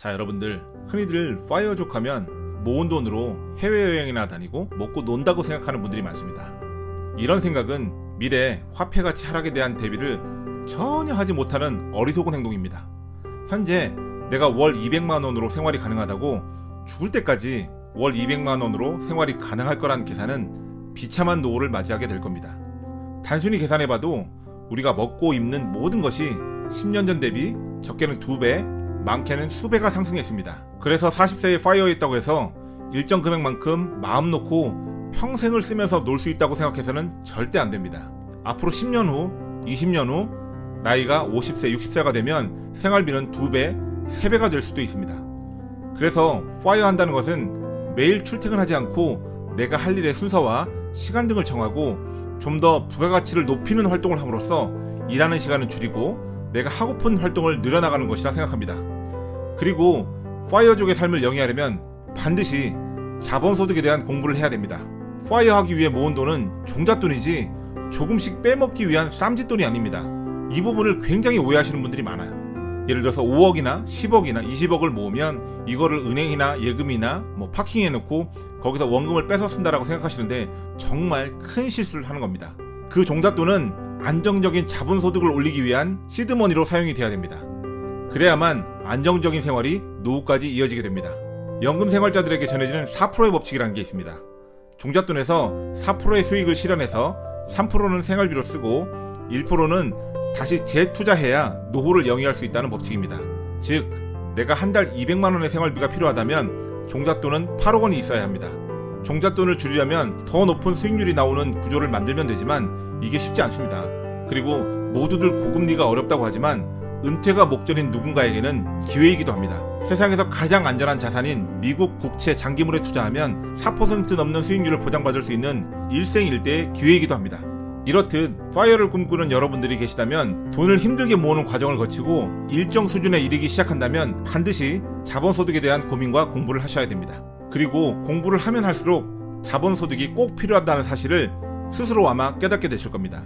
자 여러분들 흔히들 파이어족 하면 모은 돈으로 해외여행이나 다니고 먹고 논다고 생각하는 분들이 많습니다. 이런 생각은 미래 화폐가치 하락에 대한 대비를 전혀 하지 못하는 어리석은 행동입니다. 현재 내가 월 200만원으로 생활이 가능하다고 죽을 때까지 월 200만원으로 생활이 가능할 거란 계산은 비참한 노후를 맞이하게 될 겁니다. 단순히 계산해봐도 우리가 먹고 입는 모든 것이 10년 전 대비 적게는 2배, 많게는 수배가 상승했습니다. 그래서 40세에 파이어했다고 해서 일정 금액만큼 마음 놓고 평생을 쓰면서 놀 수 있다고 생각해서는 절대 안 됩니다. 앞으로 10년 후, 20년 후 나이가 50세, 60세가 되면 생활비는 2배, 3배가 될 수도 있습니다. 그래서 파이어 한다는 것은 매일 출퇴근하지 않고 내가 할 일의 순서와 시간 등을 정하고 좀 더 부가가치를 높이는 활동을 함으로써 일하는 시간을 줄이고 내가 하고픈 활동을 늘려나가는 것이라 생각합니다. 그리고 파이어족의 삶을 영위하려면 반드시 자본소득에 대한 공부를 해야 됩니다. 파이어하기 위해 모은 돈은 종잣돈이지 조금씩 빼먹기 위한 쌈짓돈이 아닙니다. 이 부분을 굉장히 오해하시는 분들이 많아요. 예를 들어서 5억이나 10억이나 20억을 모으면 이거를 은행이나 예금이나 뭐 파킹해 놓고 거기서 원금을 뺏어 쓴다라고 생각하시는데 정말 큰 실수를 하는 겁니다. 그 종잣돈은 안정적인 자본소득을 올리기 위한 시드머니로 사용이 돼야 됩니다. 그래야만 안정적인 생활이 노후까지 이어지게 됩니다. 연금 생활자들에게 전해지는 4%의 법칙이라는 게 있습니다. 종잣돈에서 4%의 수익을 실현해서 3%는 생활비로 쓰고 1%는 다시 재투자해야 노후를 영위할 수 있다는 법칙입니다. 즉, 내가 한 달 200만 원의 생활비가 필요하다면 종잣돈은 8억 원이 있어야 합니다. 종잣돈을 줄이려면 더 높은 수익률이 나오는 구조를 만들면 되지만 이게 쉽지 않습니다. 그리고 모두들 고금리가 어렵다고 하지만 은퇴가 목적인 누군가에게는 기회이기도 합니다. 세상에서 가장 안전한 자산인 미국 국채 장기물에 투자하면 4% 넘는 수익률을 보장받을 수 있는 일생일대의 기회이기도 합니다. 이렇듯 파이어를 꿈꾸는 여러분들이 계시다면 돈을 힘들게 모으는 과정을 거치고 일정 수준에 이르기 시작한다면 반드시 자본소득에 대한 고민과 공부를 하셔야 됩니다. 그리고 공부를 하면 할수록 자본소득이 꼭 필요하다는 사실을 스스로 아마 깨닫게 되실 겁니다.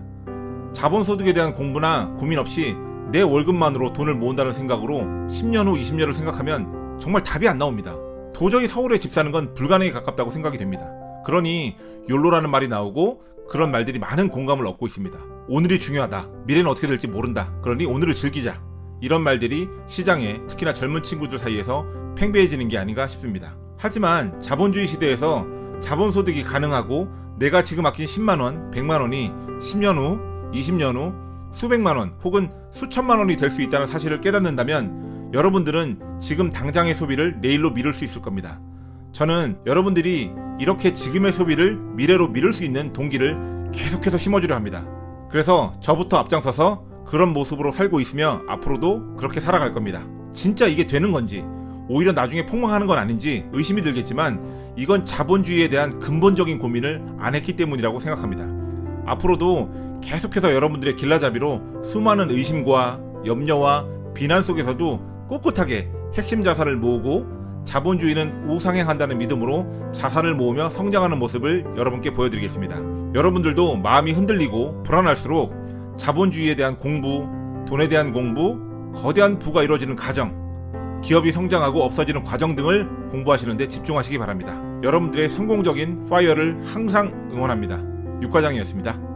자본소득에 대한 공부나 고민 없이 내 월급만으로 돈을 모은다는 생각으로 10년 후 20년을 생각하면 정말 답이 안 나옵니다. 도저히 서울에 집 사는 건 불가능에 가깝다고 생각이 됩니다. 그러니 욜로라는 말이 나오고 그런 말들이 많은 공감을 얻고 있습니다. 오늘이 중요하다. 미래는 어떻게 될지 모른다. 그러니 오늘을 즐기자. 이런 말들이 시장에 특히나 젊은 친구들 사이에서 팽배해지는 게 아닌가 싶습니다. 하지만 자본주의 시대에서 자본 소득이 가능하고 내가 지금 아낀 10만원, 100만원이 10년 후, 20년 후 수백만원 혹은 수천만원이 될 수 있다는 사실을 깨닫는다면 여러분들은 지금 당장의 소비를 내일로 미룰 수 있을 겁니다. 저는 여러분들이 이렇게 지금의 소비를 미래로 미룰 수 있는 동기를 계속해서 심어주려 합니다. 그래서 저부터 앞장서서 그런 모습으로 살고 있으며 앞으로도 그렇게 살아갈 겁니다. 진짜 이게 되는 건지 오히려 나중에 폭망하는 건 아닌지 의심이 들겠지만 이건 자본주의에 대한 근본적인 고민을 안 했기 때문이라고 생각합니다. 앞으로도 계속해서 여러분들의 길라잡이로 수많은 의심과 염려와 비난 속에서도 꿋꿋하게 핵심 자산을 모으고 자본주의는 우상행한다는 믿음으로 자산을 모으며 성장하는 모습을 여러분께 보여드리겠습니다. 여러분들도 마음이 흔들리고 불안할수록 자본주의에 대한 공부, 돈에 대한 공부, 거대한 부가 이루어지는 과정, 기업이 성장하고 없어지는 과정 등을 공부하시는데 집중하시기 바랍니다. 여러분들의 성공적인 파이어를 항상 응원합니다. 육과장이었습니다.